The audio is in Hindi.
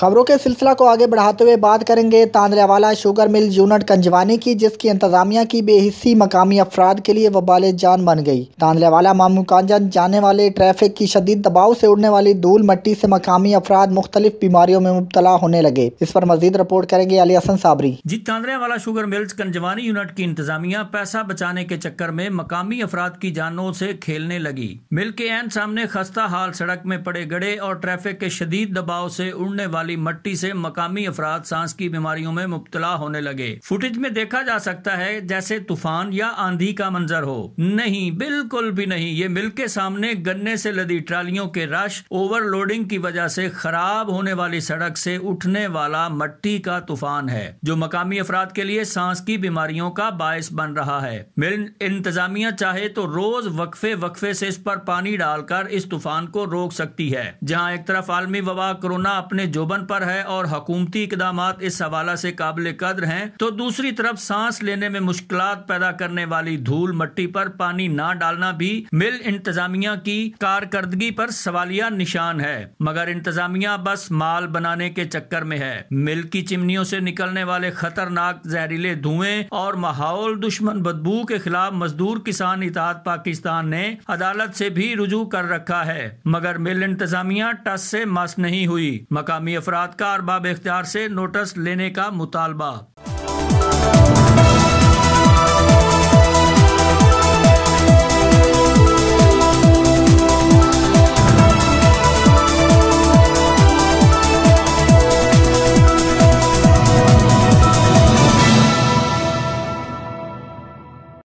खबरों के सिलसिला को आगे बढ़ाते हुए बात करेंगे तांदरेवाला शुगर मिल यूनिट कंजवानी की, जिसकी इंतजामिया की बेहिस्सी मकामी अफराद के लिए वबाल जान बन गई। तांदरेवाला मामू कांजन जाने वाले ट्रैफ़िक की शदीद दबाव से उड़ने वाली धूल मट्टी से मकामी अफराद मुख्तलिफ़ बीमारियों में मुबतला होने लगे। इस पर मजीद रिपोर्ट करेंगे Ali Hasan Sabri. Ji Tandrewala sugar mills Kanjwani unit की इंतजामिया पैसा बचाने के चक्कर में मकामी अफराद की जानों से खेलने लगी। मिल के एन सामने खस्ता हाल सड़क में पड़े गड़े और ट्रैफ़िक के शदीद दबाव से उड़ने वाली मट्टी से मकामी अफराद सांस की बीमारियों में मुबतला होने लगे। फुटेज में देखा जा सकता है, जैसे तूफ़ान या आंधी का मंजर हो। नहीं, बिल्कुल भी नहीं। ये मिल के सामने गन्ने से लदी ट्रालियों के रश, ओवरलोडिंग की वजह से खराब होने वाली सड़क से उठने वाला मट्टी का तूफ़ान है, जो मकामी अफराद के लिए सांस की बीमारियों का बायस बन रहा है। मिल इंतजामिया चाहे तो रोज वक्फे वक्फे से इस पर पानी डालकर इस तूफ़ान को रोक सकती है। जहाँ एक तरफ़ आलमी वबा कोरोना अपने जोबन पर है और हकूमती इकदाम इस हवाला से काबिल कद्र हैं तो दूसरी तरफ़ सांस लेने में मुश्किल पैदा करने वाली धूल मट्टी पर पानी ना डालना भी मिल इंतजामिया की कारकर्दगी पर सवालिया निशान है। मगर इंतजामिया बस माल बनाने के चक्कर में है। मिल की चिमनियों से निकलने वाले खतरनाक जहरीले धुएँ और माहौल दुश्मन बदबू के खिलाफ मजदूर किसान इतिहाद पाकिस्तान ने अदालत से भी रुजू कर रखा है। मगर मिल इंतजामिया टस से मस नहीं हुई। मकामी अफराद का अरबाब इख्तियार से नोटिस लेने का मुतालबा।